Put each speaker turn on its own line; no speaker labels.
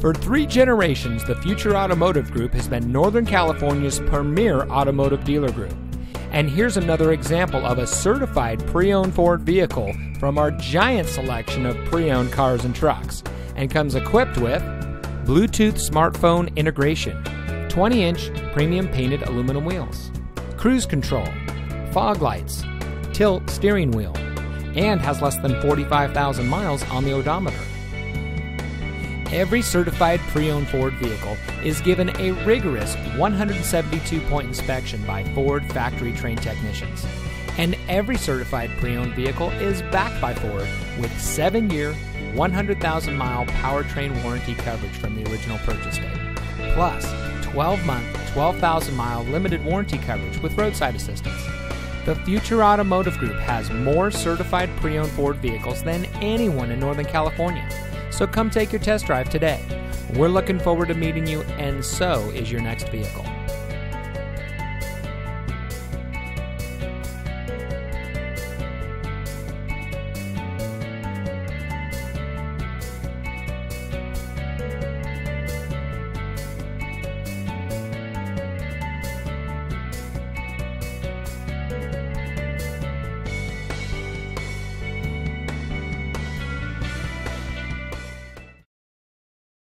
For three generations, the Future Automotive Group has been Northern California's premier automotive dealer group. And here's another example of a certified pre owned Ford vehicle from our giant selection of pre owned cars and trucks, and comes equipped with Bluetooth smartphone integration, 20 inch premium painted aluminum wheels, cruise control, fog lights, tilt steering wheel, and has less than 45,000 miles on the odometer. Every certified pre owned Ford vehicle is given a rigorous 172 point inspection by Ford factory trained technicians. And every certified pre owned vehicle is backed by Ford with 7 year, 100,000 mile powertrain warranty coverage from the original purchase date, plus 12 month, 12,000 mile limited warranty coverage with roadside assistance. The Future Automotive Group has more certified pre owned Ford vehicles than anyone in Northern California. So come take your test drive today. We're looking forward to meeting you, and so is your next vehicle.